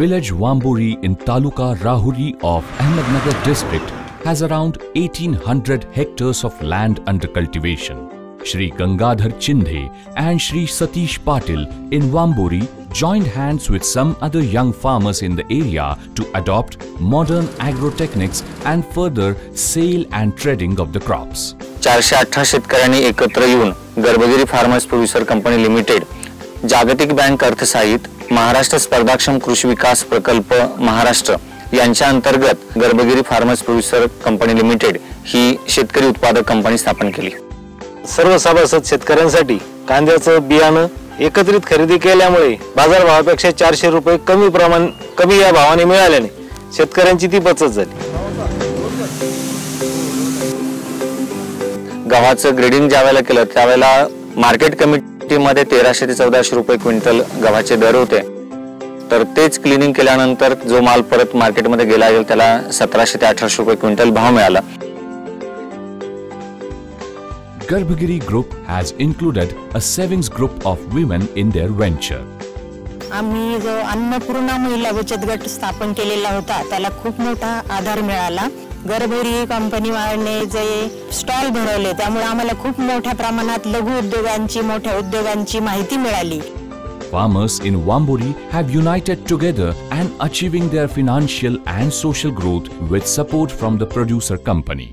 Village Wamburi in Taluka Rahuri of Ahmednagar district has around 1800 hectares of land under cultivation. Shri Gangadhar Chindhe and Shri Satish Patil in Wamburi joined hands with some other young farmers in the area to adopt modern agrotechnics and further sale and trading of the crops. चारशे अठरा शेतकऱ्यांनी एकत्र येऊन Garbhagiri farmers producer company limited जागतिक bank अर्थसहाय्यित Maharashtra स्पर्धाक्षम कृषी विकास प्रकल्प महाराष्ट्र यांच्या अंतर्गत Garbhagiri farmers producer company limited ही शेतकरी उत्पादक कंपनी स्थापन केली. सर्व सभासद शेतकऱ्यांसाठी कांद्याचं बियाणं एकत्रित खरेदी केल्यामुळे बाजारभावापेक्षा चारशे रुपये कमी प्रमाण कमी या भावाने मिळाल्याने शेतकऱ्यांची ती बचत झाली. गव्हाचं ग्रेडिंग ज्या वेळेला केलं त्यावेळेला मार्केट कमिटीमध्ये तेराशे ते चौदाशे रुपये क्विंटल गव्हाचे दर होते. तर तेच क्लिनिंग केल्यानंतर जो माल परत मार्केटमध्ये गेला गेला त्याला सतराशे ते अठराशे रुपये क्विंटल भाव मिळाला. Garbhagiri Group has included a savings group of women in their venture. आम्ही जो अन्नपूर्णा महिला बचत गट स्थापन केलेला होता त्याला खूप मोठा आधार मिळाला. गर्भगिरी कंपनीने जे स्टॉल भरवले त्यामुळे आम्हाला खूप मोठ्या प्रमाणात लघु उद्योगांची मोठ्या उद्योगांची माहिती मिळाली Farmers in Wamburi have united together and achieving their financial and social growth with support from the producer company.